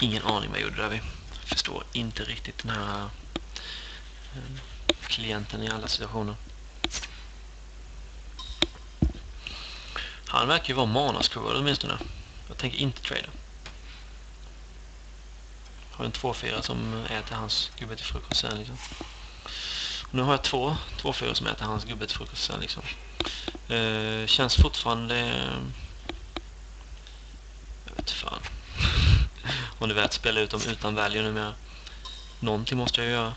ingen aning vad jag gjorde där. Vi förstår inte riktigt den här eh, klienten i alla situationer. Han verkar ju vara manaskurvad åtminstone. Jag tänker inte trada. Har en 2-4 som äter hans gubbe till frukost sen liksom. nu har jag två 2-4 som äter hans gubbe till frukost sen liksom. Eh, känns fortfarande... Jag vet fan. Om det är värt att spela ut dem utan value numera. Någonting måste jag göra.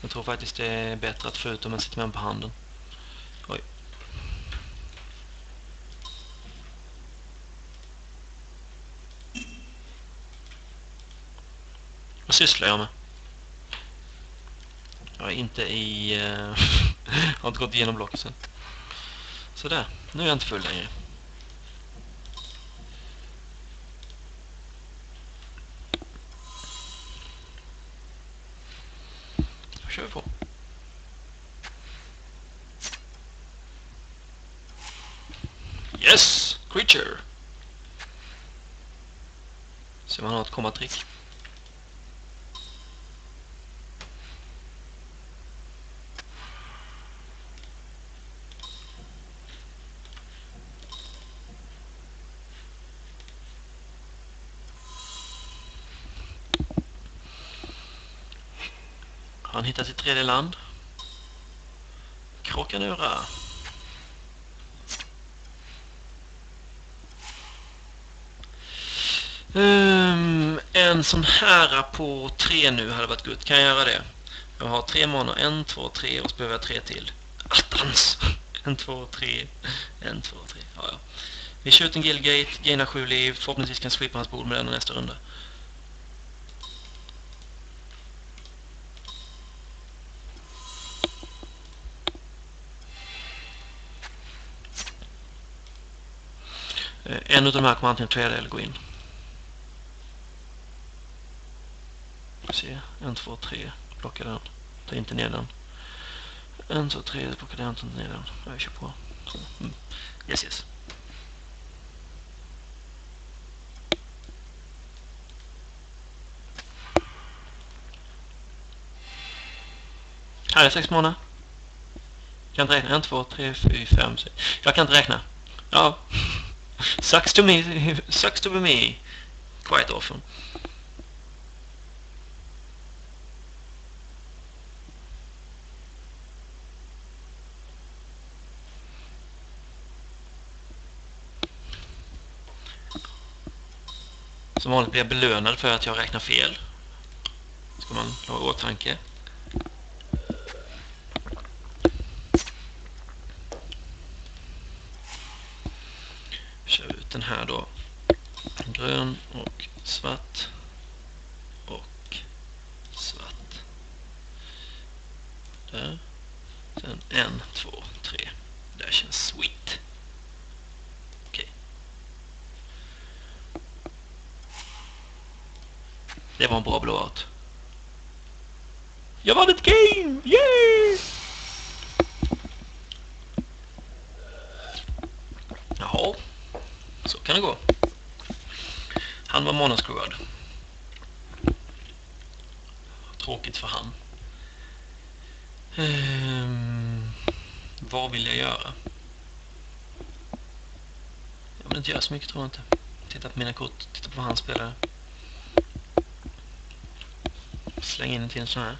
Jag tror faktiskt det är bättre att få ut dem än sitta med dem på handen. Oj. Vad sysslar jag med? Jag är inte i... Uh, jag har inte gått igenom blocket sen. Sådär, nu är jag inte full längre. Då kör vi på. Yes! Creature! Se om han har ett kommatrick. Han hittar sitt tredje land. Krokanura! Um, ehm, en sån här på tre nu hade varit gott. Kan jag göra det? Jag har tre månader. En, två, tre och så behöver jag tre till. Attans! En, två, tre. En, två, tre. Ja, ja. Vi kör ut en Gilgate, gainar sju liv. Förhoppningsvis kan sweepa hans bord med den nästa runda. Eh, en av de här kommer antingen träda eller gå in. Se, en, två, tre. Plocka den. Ta inte ner den. En, två, tre. Plocka den. Ta inte ner den. Jag kör på. Mm. Yes, yes. Här är sex månader. Jag kan inte räkna. En, två, tre, fyra, fem, sex. Jag kan inte räkna. Ja. Sucks to me. Sucks to be me. Quite often. Som vanligt blir jag belönad för att jag räknar fel. Ska man ha i åtanke. Den här då. Grön och svart. Och svart. Där. Sen en, två, tre. Det där känns sweet. Okej. Okay. Det var en bra blåart. Jag vann ett game! Yay! Jaha. Så kan det gå. Han var monoscrewad. Tråkigt för han. Ehm, vad vill jag göra? Jag vill inte göra så mycket tror jag inte. Titta på mina kort, titta på vad han spelar. Släng in en till sån här.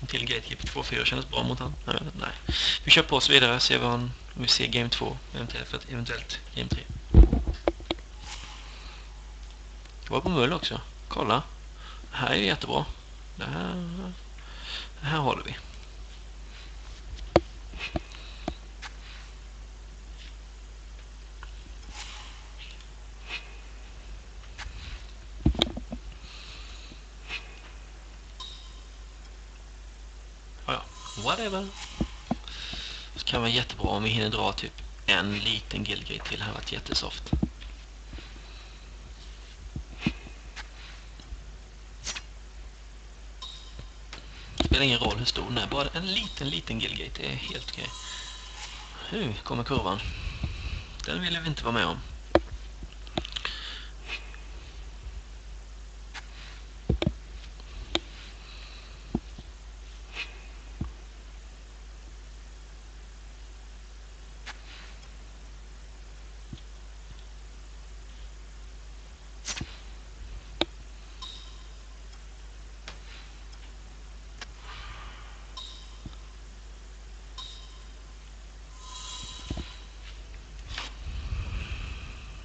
En till gatekeeper 2-4 kändes bra mot han. Nej. Vi kör på oss vidare, ser vad han, om vi ser game 2, eventuellt, eventuellt game 3. Det var på mull också. Kolla. Det här är jättebra. Det här, det här håller vi. Ja, whatever. Det kan vara jättebra om vi hinner dra typ en liten gillgate till. Det har varit jättesoft. Spelar ingen roll hur stor den är. Bara en liten, liten gillgate är helt okej. Nu kommer kurvan. Den vill vi inte vara med om.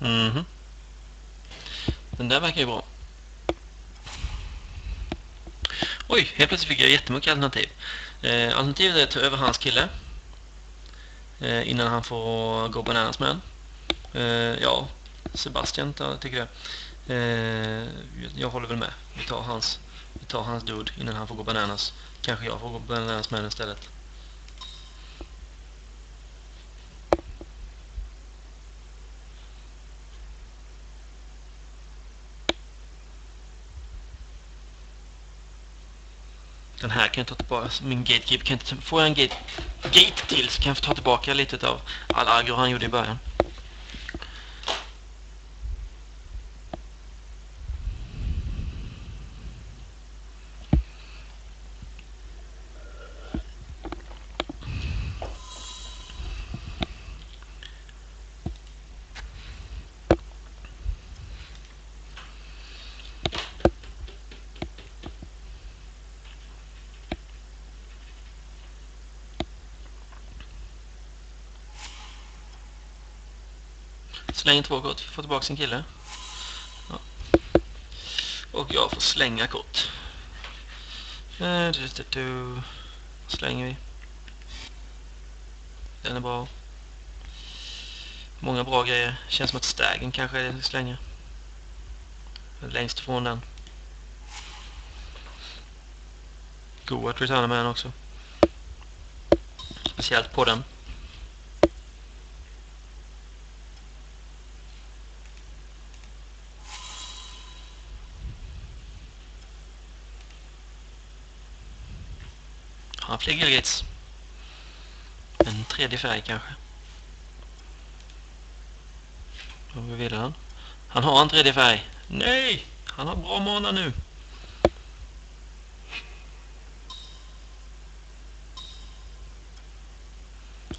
Mhm. Den där verkar ju bra. Oj, helt plötsligt fick jag jättemycket alternativ. Eh, alternativet är att ta över hans kille. Eh, innan han får gå bananas med en. Eh, ja, Sebastian tycker jag. Eh, jag håller väl med. Vi tar hans, vi tar hans dude innan han får gå bananas. Kanske jag får gå bananas med den istället. Den här kan jag ta tillbaka. Min gatekeep, kan inte... Får jag en gate, gate till så kan jag få ta tillbaka lite av all aggro han gjorde i början. Slänger två kort, får tillbaka sin kille. Ja. Och jag får slänga kort. Eh, du, slänger vi. Den är bra. Många bra grejer. Känns som att stägen kanske är det slänger. Längst ifrån den. God att returna med den också. Speciellt på den. Fler grillgates. En tredje färg kanske. Vad vill han? Han har en tredje färg. Nej! Han har bra mana nu.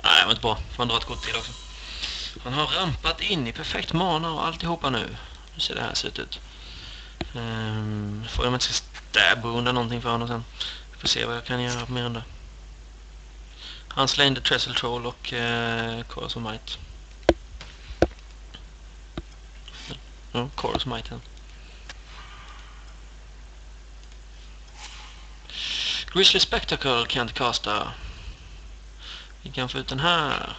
Nej, det var inte bra. Får han dra ett kort till också. Han har rampat in i perfekt mana och alltihopa nu. Nu ser det här sett ut. Um, får jag inte under någonting för honom sen. Får se vad jag kan göra med min runda. Han slängde Trestle Troll och eh, Chorus of Might. Ja, Chorus of Might. Grizzly Spectacle kan jag inte kasta. Vi kan få ut den här.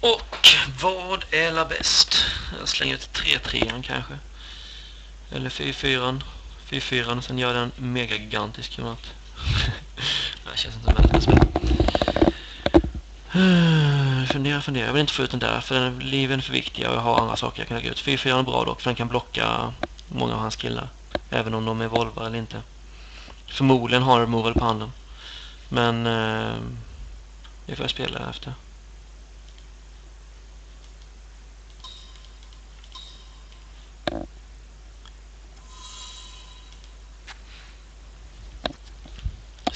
Och vad är la bäst? Jag slänger ut 3-3 kanske. Eller 4-4. 4-4 och sen gör den mega gigantisk klimat. det känns inte väldigt spel. Fundera, fundera. Jag vill inte få ut den där för den liven är för viktig och jag har andra saker jag kan lägga ut. 4-4 är bra dock för den kan blocka många av hans killar. Även om de är volvar eller inte. Förmodligen har removal på handen. Men eh, det får jag spela efter.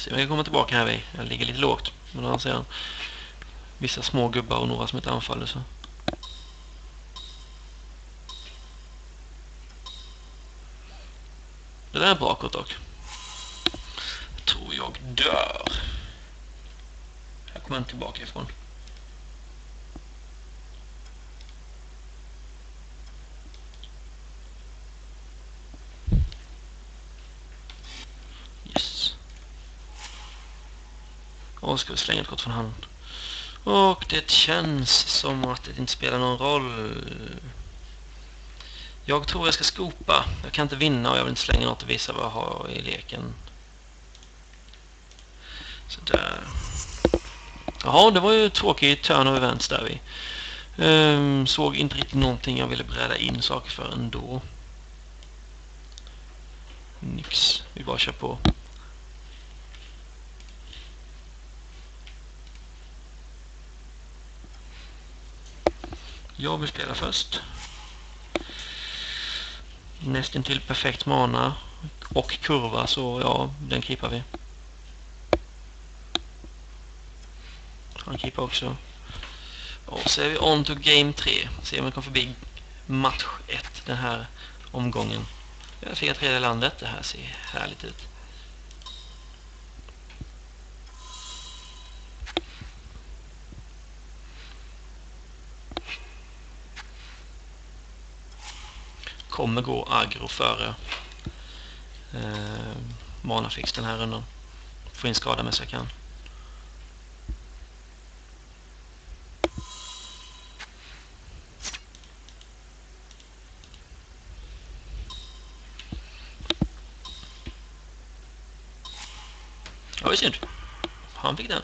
Se om jag kommer tillbaka här vid. Jag ligger lite lågt. Men då ser jag vissa små gubbar och några som inte anfaller så. Det där är bra kort dock. Jag tror jag dör. Här kommer han tillbaka ifrån. Och ska vi slänga ett kort från hand. Och det känns som att det inte spelar någon roll. Jag tror jag ska skopa. Jag kan inte vinna och jag vill inte slänga något och visa vad jag har i leken. Sådär. Jaha, det var ju tråkigt turn of events där vi. Um, ehm, såg inte riktigt någonting jag ville bräda in saker för ändå. Nix, vi bara kör på. Jag vill spela först. Nästan till perfekt mana och kurva så ja, den keepar vi. Han keepar också. Och så är vi on to game 3. Se om vi kommer förbi match 1 den här omgången. Jag fick tredje landet. Det här ser härligt ut. Kommer gå agro före eh, manafix den här rundan. Få in skada med så jag kan. Det var ju synd. Han fick den.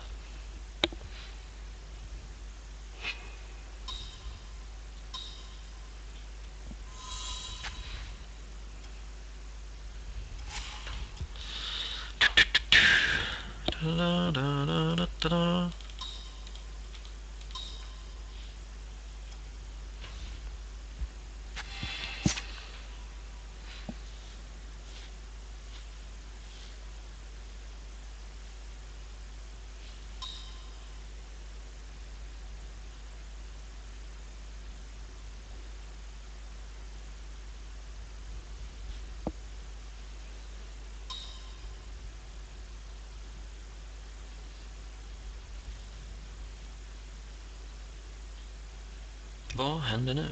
Vad händer nu?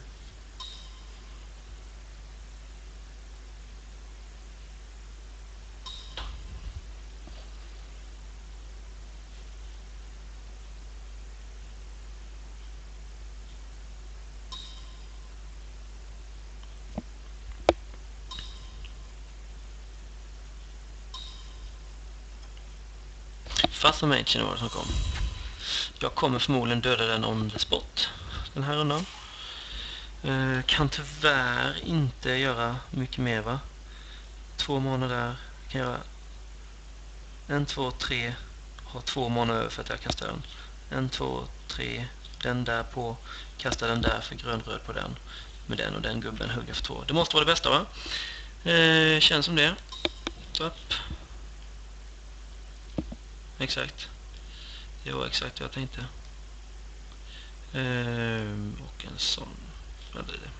Fast Agen var det som kom. Jag kommer förmodligen döda den on the spot den här rundan. Uh, kan tyvärr inte göra mycket mer va. Två månader där. Kan göra en, två, tre. Har två månader över för att jag kastar den. En, två, tre. Den där på. Kasta den där för grön-röd på den. Med den och den gubben hugga för två. Det måste vara det bästa va? Uh, känns som det. Upp. Exakt. Det var exakt vad jag tänkte. Ehm, och en sån. Vad blir det?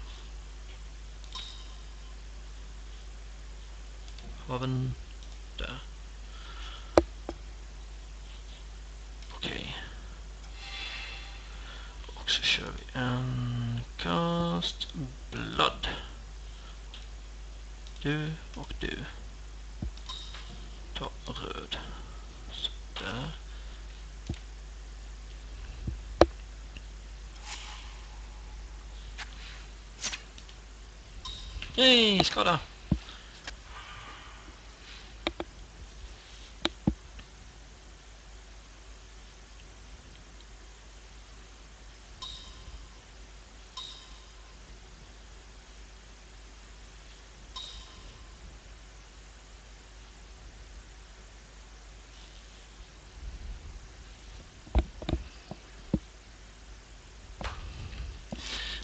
Har vi en där? Okej. Okay. Och så kör vi en cast blood. Du och du. Ta röd. Så där. Nej, skada.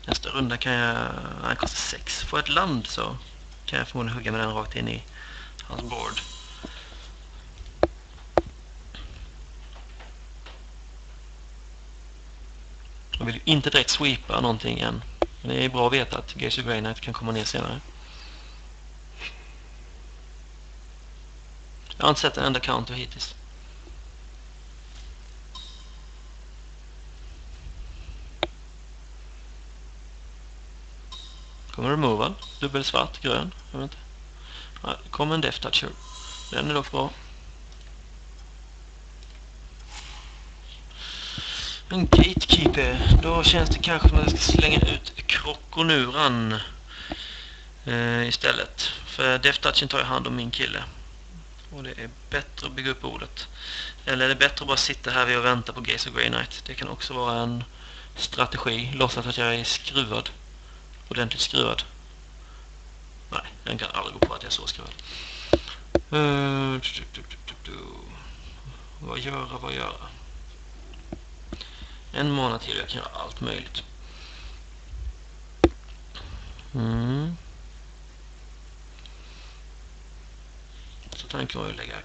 Nästa runda kan jag... Han kostar 6. Får jag ett land så kan jag förmodligen hugga med den rakt in i hans board. Jag vill inte direkt sweepa någonting än. Men det är bra att veta att Gaze of Grey kan komma ner senare. Jag har inte sett en enda counter hittills. Kommer removal, dubbel svart, grön. Jag vet inte. Ja, det kommer en death toucher. Den är dock bra. En gatekeeper. Då känns det kanske som att jag ska slänga ut krokonuran eh, istället. För death touchen tar jag hand om min kille. Och det är bättre att bygga upp ordet. Eller är det bättre att bara sitta här vid och vänta på Gaze of Grey Knight. Det kan också vara en strategi. Låtsas att jag är skruvad ordentligt skruvad. Nej, den kan aldrig gå på att jag är så skruvad. Uh, eh, vad göra, vad göra? En månad till, jag kan göra allt möjligt. Mm. Så tanken var att lägga